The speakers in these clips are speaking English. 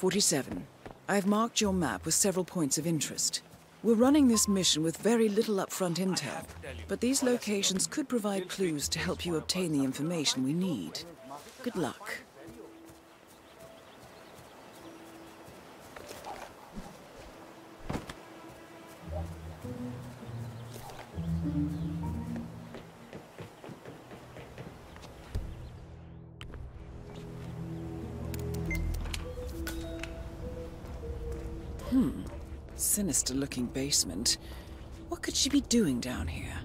47. I've marked your map with several points of interest. We're running this mission with very little upfront intel, but these locations could provide clues to help you obtain the information we need. Good luck. Sinister looking basement. What could she be doing down here?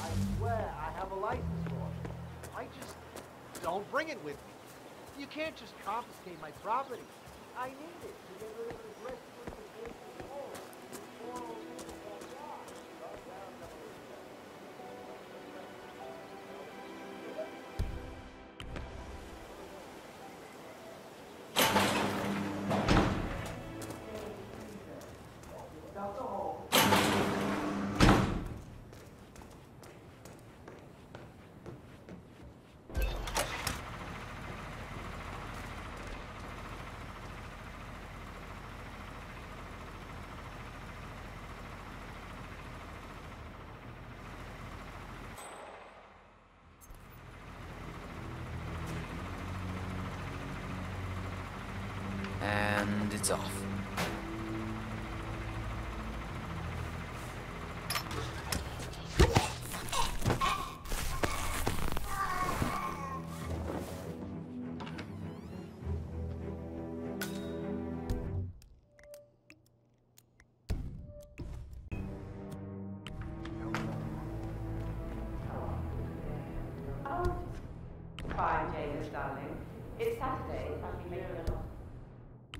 I swear I have a license for it. I just don't bring it with me. You can't just confiscate my property. I need it it's off. Oh, fine, Janus, darling. It's Saturday, I'll be making a lot.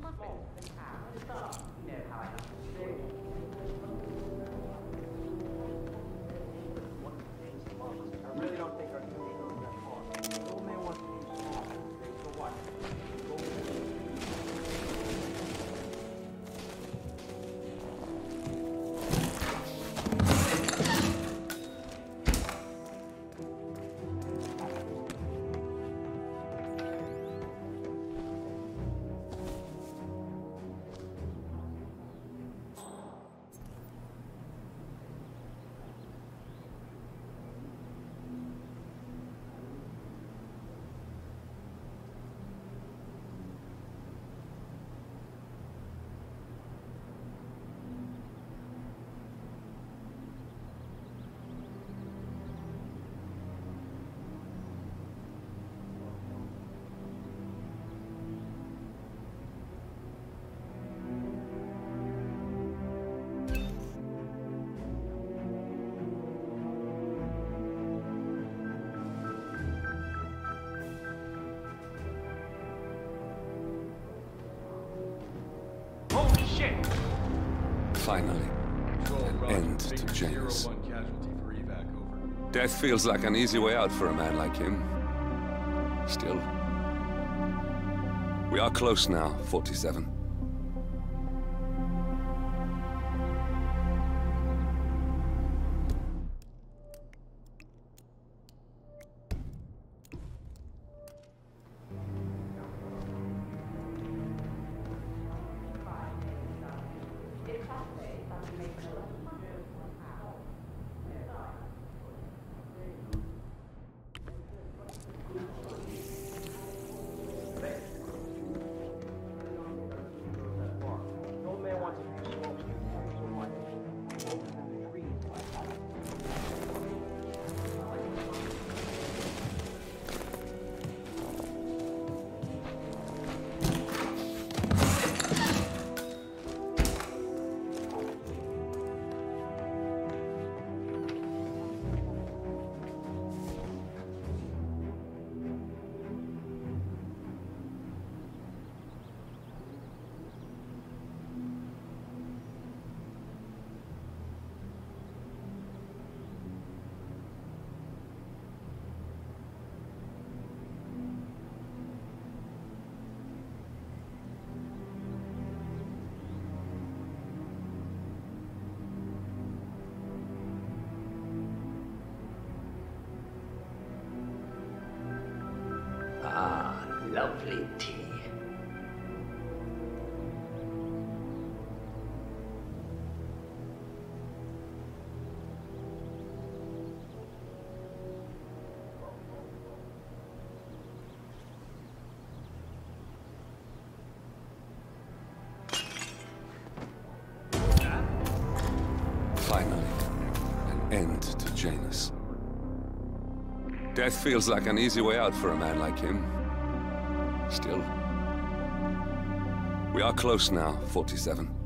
Muffins for Finally. An end to Janus. Death feels like an easy way out for a man like him. Still. We are close now, 47. Lovely tea. Finally, an end to Janus. Death feels like an easy way out for a man like him. Still. We are close now, 47.